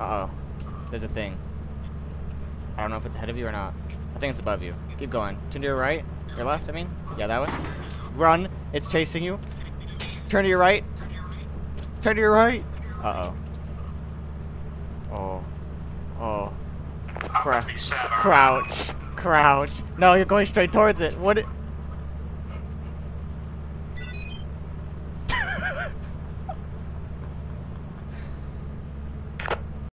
Uh-oh. There's a thing. I don't know if it's ahead of you or not. I think it's above you. Keep going. Turn to your right. Your left, I mean? Yeah, that way. Run. It's chasing you. Turn to your right. Turn to your right. Uh-oh. Oh. Oh. Crouch. Crouch. Crouch. No, you're going straight towards it. What?